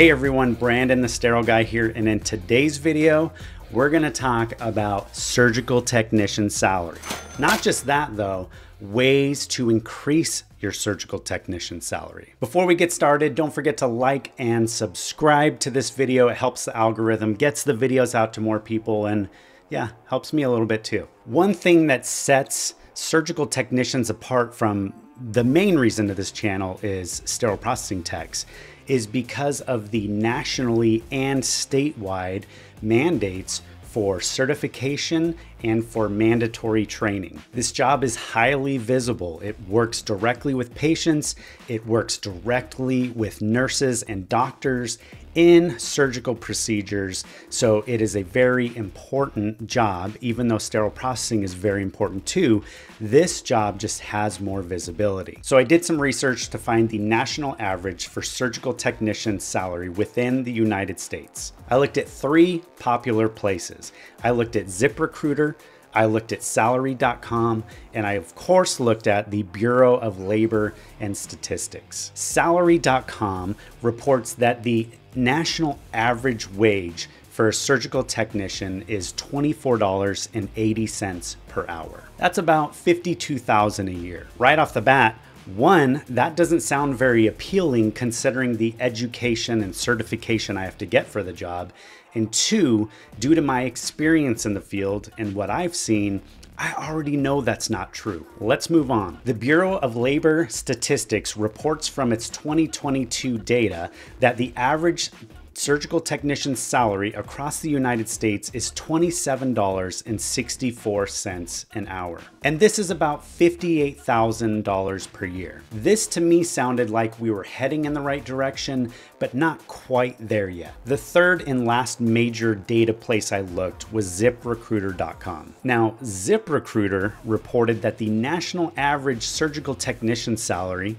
Hey everyone, Brandon the Sterile Guy here, and in today's video, we're gonna talk about surgical technician salary. Not just that though, ways to increase your surgical technician salary. Before we get started, don't forget to like and subscribe to this video. It helps the algorithm, gets the videos out to more people, and yeah, helps me a little bit too. One thing that sets surgical technicians apart from the main reason of this channel is sterile processing techs is because of the nationally and statewide mandates for certification and for mandatory training. This job is highly visible. It works directly with patients, it works directly with nurses and doctors in surgical procedures. So it is a very important job, even though sterile processing is very important too. This job just has more visibility. So I did some research to find the national average for surgical technician salary within the United States. I looked at three popular places. I looked at ZipRecruiter, I looked at salary.com, and I, of course, looked at the Bureau of Labor and Statistics. Salary.com reports that the national average wage for a surgical technician is $24.80 per hour. That's about 52,000 a year. Right off the bat, one, that doesn't sound very appealing considering the education and certification I have to get for the job. And two, due to my experience in the field and what I've seen, I already know that's not true. Let's move on. The Bureau of Labor Statistics reports from its 2022 data that the average surgical technician's salary across the United States is $27.64 an hour. And this is about $58,000 per year. This to me sounded like we were heading in the right direction, but not quite there yet. The third and last major data place I looked was ziprecruiter.com. Now, ZipRecruiter reported that the national average surgical technician salary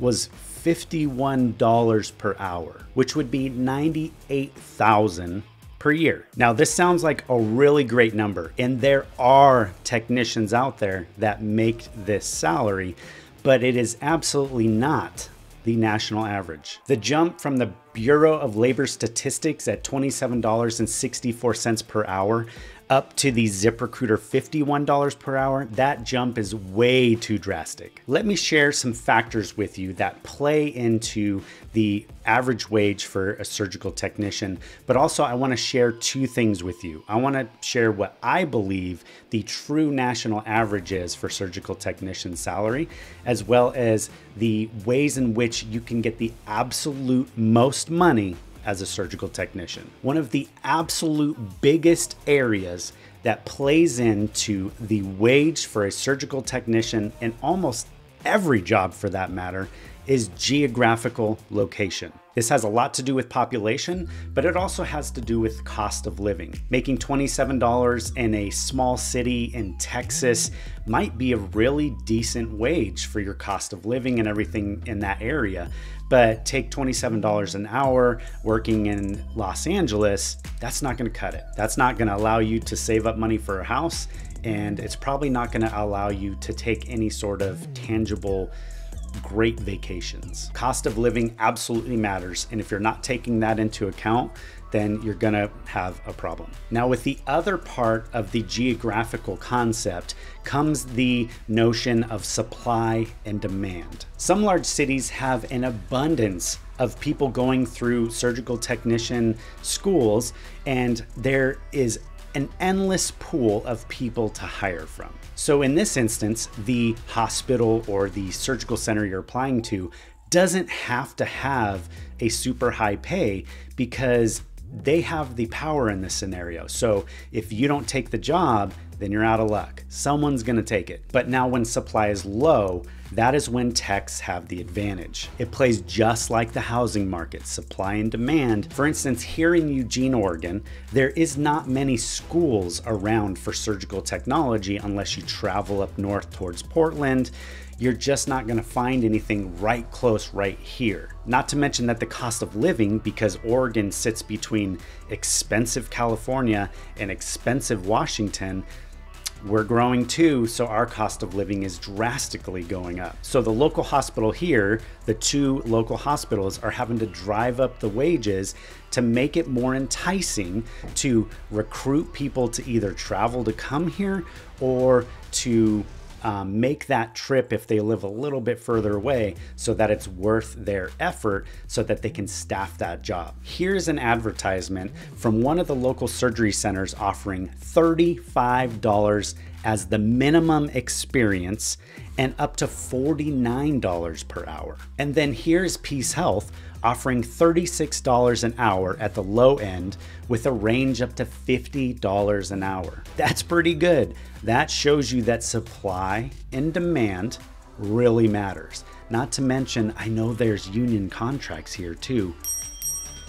was $51 per hour, which would be 98,000 per year. Now, this sounds like a really great number, and there are technicians out there that make this salary, but it is absolutely not the national average. The jump from the Bureau of Labor Statistics at $27.64 per hour up to the ZipRecruiter $51 per hour, that jump is way too drastic. Let me share some factors with you that play into the average wage for a surgical technician, but also I wanna share two things with you. I wanna share what I believe the true national average is for surgical technician salary, as well as the ways in which you can get the absolute most money as a surgical technician. One of the absolute biggest areas that plays into the wage for a surgical technician and almost every job for that matter is geographical location. This has a lot to do with population, but it also has to do with cost of living. Making $27 in a small city in Texas might be a really decent wage for your cost of living and everything in that area. But take $27 an hour working in Los Angeles, that's not gonna cut it. That's not gonna allow you to save up money for a house, and it's probably not gonna allow you to take any sort of tangible great vacations. Cost of living absolutely matters. And if you're not taking that into account, then you're gonna have a problem. Now, with the other part of the geographical concept comes the notion of supply and demand. Some large cities have an abundance of people going through surgical technician schools, and there is an endless pool of people to hire from. So in this instance, the hospital or the surgical center you're applying to doesn't have to have a super high pay because they have the power in this scenario. So if you don't take the job, then you're out of luck. Someone's gonna take it. But now when supply is low, that is when techs have the advantage. It plays just like the housing market, supply and demand. For instance, here in Eugene, Oregon, there is not many schools around for surgical technology unless you travel up north towards Portland you're just not to find anything right close right here. Not to mention that the cost of living, because Oregon sits between expensive California and expensive Washington, we're growing too, so our cost of living is drastically going up. So the local hospital here, the two local hospitals are having to drive up the wages to make it more enticing to recruit people to either travel to come here or to um, make that trip if they live a little bit further away so that it's worth their effort so that they can staff that job. Here's an advertisement from one of the local surgery centers offering $35 as the minimum experience and up to $49 per hour. And then here's Peace Health offering $36 an hour at the low end with a range up to $50 an hour. That's pretty good. That shows you that supply and demand really matters. Not to mention, I know there's union contracts here too.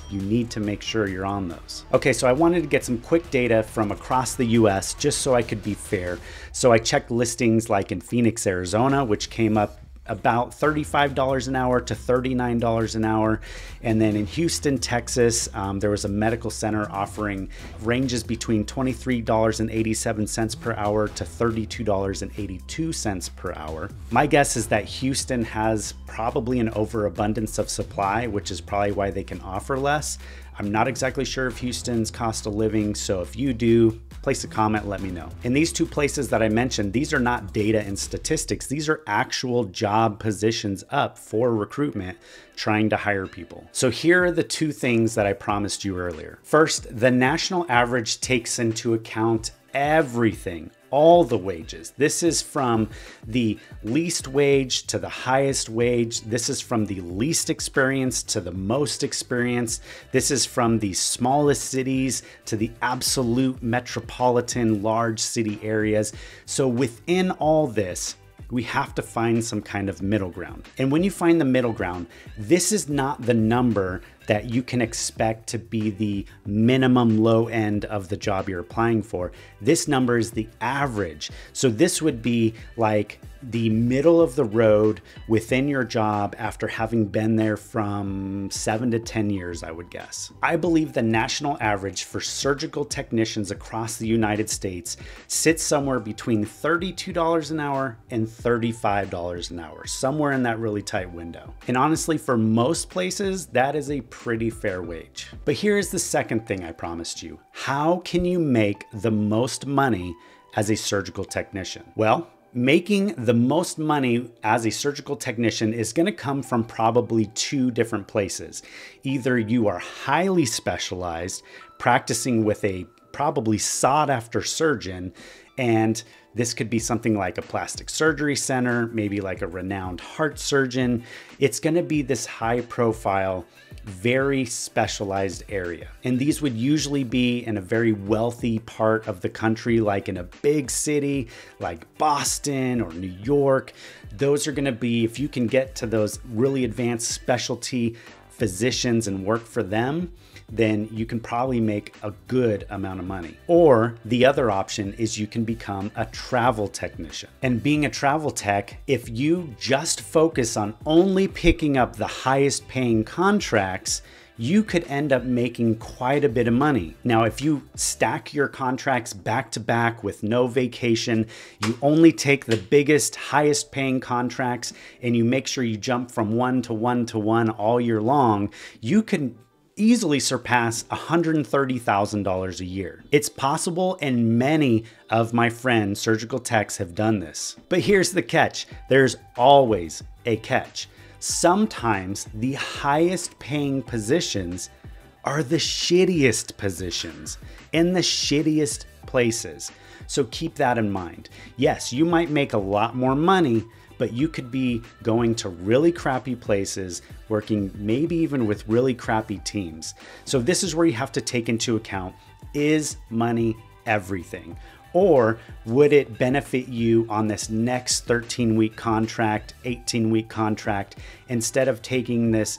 You need to make sure you're on those. Okay, so I wanted to get some quick data from across the US just so I could be fair. So I checked listings like in Phoenix, Arizona, which came up about $35 an hour to $39 an hour. And then in Houston, Texas, um, there was a medical center offering ranges between $23.87 per hour to $32.82 per hour. My guess is that Houston has probably an overabundance of supply, which is probably why they can offer less. I'm not exactly sure of Houston's cost of living, so if you do, place a comment, let me know. In these two places that I mentioned, these are not data and statistics. These are actual job positions up for recruitment trying to hire people. So here are the two things that I promised you earlier. First, the national average takes into account everything, all the wages. This is from the least wage to the highest wage. This is from the least experience to the most experience. This is from the smallest cities to the absolute metropolitan large city areas. So within all this, we have to find some kind of middle ground. And when you find the middle ground, this is not the number that you can expect to be the minimum low end of the job you're applying for. This number is the average. So this would be like the middle of the road within your job after having been there from seven to 10 years, I would guess. I believe the national average for surgical technicians across the United States sits somewhere between $32 an hour and $35 an hour, somewhere in that really tight window. And honestly, for most places, that is a pretty fair wage. But here's the second thing I promised you. How can you make the most money as a surgical technician? Well, making the most money as a surgical technician is going to come from probably two different places. Either you are highly specialized, practicing with a probably sought after surgeon, and this could be something like a plastic surgery center, maybe like a renowned heart surgeon. It's going to be this high profile very specialized area. And these would usually be in a very wealthy part of the country, like in a big city like Boston or New York. Those are gonna be, if you can get to those really advanced specialty physicians and work for them, then you can probably make a good amount of money. Or the other option is you can become a travel technician. And being a travel tech, if you just focus on only picking up the highest paying contracts, you could end up making quite a bit of money. Now, if you stack your contracts back to back with no vacation, you only take the biggest, highest paying contracts and you make sure you jump from one to one to one all year long, you can easily surpass $130,000 a year. It's possible, and many of my friends, surgical techs, have done this. But here's the catch there's always a catch. Sometimes the highest paying positions are the shittiest positions in the shittiest places. So keep that in mind. Yes, you might make a lot more money but you could be going to really crappy places, working maybe even with really crappy teams. So, this is where you have to take into account is money everything? Or would it benefit you on this next 13 week contract, 18 week contract, instead of taking this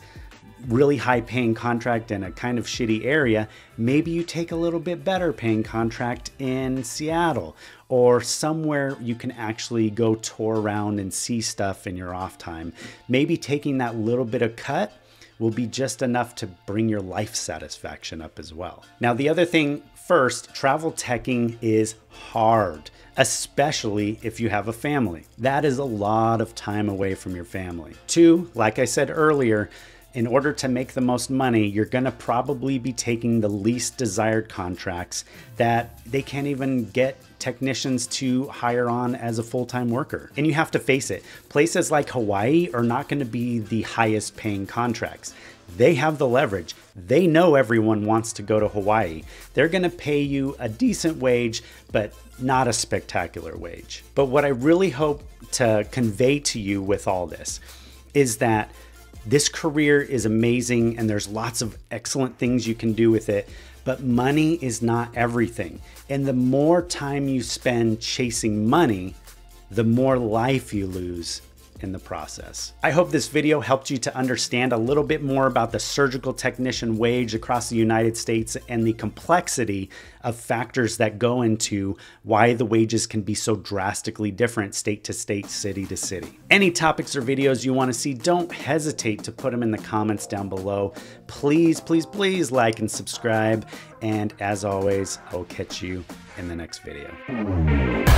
really high paying contract in a kind of shitty area, maybe you take a little bit better paying contract in Seattle or somewhere you can actually go tour around and see stuff in your off time. Maybe taking that little bit of cut will be just enough to bring your life satisfaction up as well. Now, the other thing First, travel teching is hard, especially if you have a family. That is a lot of time away from your family. Two, like I said earlier, in order to make the most money, you're going to probably be taking the least desired contracts that they can't even get technicians to hire on as a full time worker. And you have to face it, places like Hawaii are not going to be the highest paying contracts. They have the leverage. They know everyone wants to go to Hawaii. They're going to pay you a decent wage, but not a spectacular wage. But what I really hope to convey to you with all this is that this career is amazing and there's lots of excellent things you can do with it, but money is not everything. And the more time you spend chasing money, the more life you lose in the process. I hope this video helped you to understand a little bit more about the surgical technician wage across the United States and the complexity of factors that go into why the wages can be so drastically different state to state, city to city. Any topics or videos you want to see, don't hesitate to put them in the comments down below. Please, please, please like and subscribe. And as always, I'll catch you in the next video.